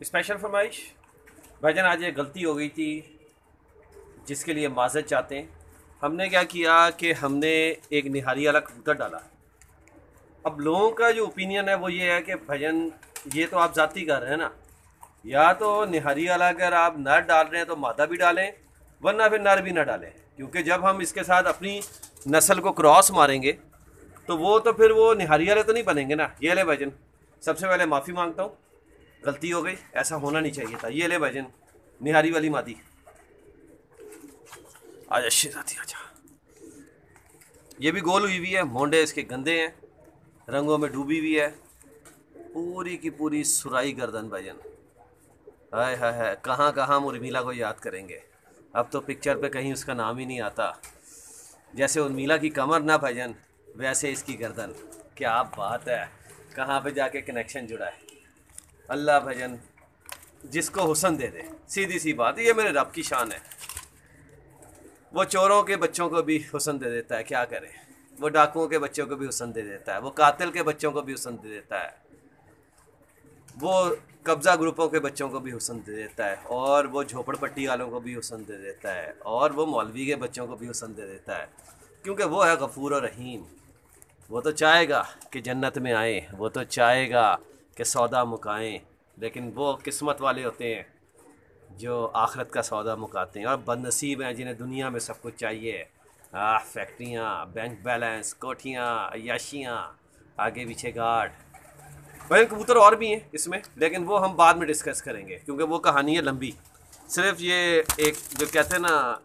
Special फरमाइश। भाईजान, आज ये गलती हो गई थी, जिसके लिए माजत चाहते हैं। हमने क्या किया कि हमने एक निहारी वाला कबूतर डाला। अब लोगों का जो ओपिनियन है, वो ये है कि भजन ये तो आप ज़ाती कर रहे हैं ना। या तो निहारी वाला अगर आप नर डाल रहे हैं तो मादा भी डालें, वरना फिर नर भी ना डालें। क्योंकि जब हम इसके साथ अपनी नस्ल को क्रॉस मारेंगे तो वो तो फिर वो निहारी वाले तो नहीं बनेंगे ना। ये ले भजन सबसे पहले माफ़ी माँगता हूँ। गलती हो गई, ऐसा होना नहीं चाहिए था। ये ले भजन निहारी वाली मादी। आज अच्छी शिराती आजा ये भी गोल हुई हुई है, मोंडे इसके गंदे हैं, रंगों में डूबी हुई है। पूरी की पूरी सुराई गर्दन भजन हाय हाय हाय, कहाँ कहाँ उर्मिला को याद करेंगे। अब तो पिक्चर पे कहीं उसका नाम ही नहीं आता। जैसे उर्मिला की कमर ना भजन वैसे इसकी गर्दन। क्या बात है, कहाँ पे जाके कनेक्शन जुड़ा है। अल्लाह भजन, जिसको हुसन दे दे। सीधी सी बात ये मेरे रब की शान है। वो चोरों के बच्चों को भी हुसन दे देता है, क्या करें? वो डाकुओं के बच्चों को भी हुसन दे देता है, वो कातिल के बच्चों को भी हुसन दे देता है। वो कब्ज़ा ग्रुपों के बच्चों को भी हुसन दे देता है, और वो झोपड़पट्टी वालों को भी हुसन दे देता है, और वो मौलवी के बच्चों को भी हुसन दे देता है। क्योंकि वो है गफूर और रहीम। वो तो चाहेगा कि जन्नत में आए, वो तो चाहेगा कि सौदा मुकाएँ, लेकिन वो किस्मत वाले होते हैं जो आखरत का सौदा मुकाते हैं। और बदनसीब हैं जिन्हें दुनिया में सब कुछ चाहिए। आ, फैक्ट्रियाँ, बैंक बैलेंस, कोठियाँ अयाशियाँ आगे पीछे गार्ड। वही कबूतर और भी हैं इसमें, लेकिन वो हम बाद में डिस्कस करेंगे, क्योंकि वो कहानी है लंबी। सिर्फ़ ये एक, जो कहते हैं ना,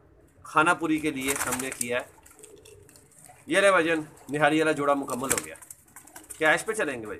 खानापुरी के लिए हमने किया है। ये रहे भजन निहारी वाला जोड़ा मुकम्मल हो गया। कैश पे चलेंगे भाई?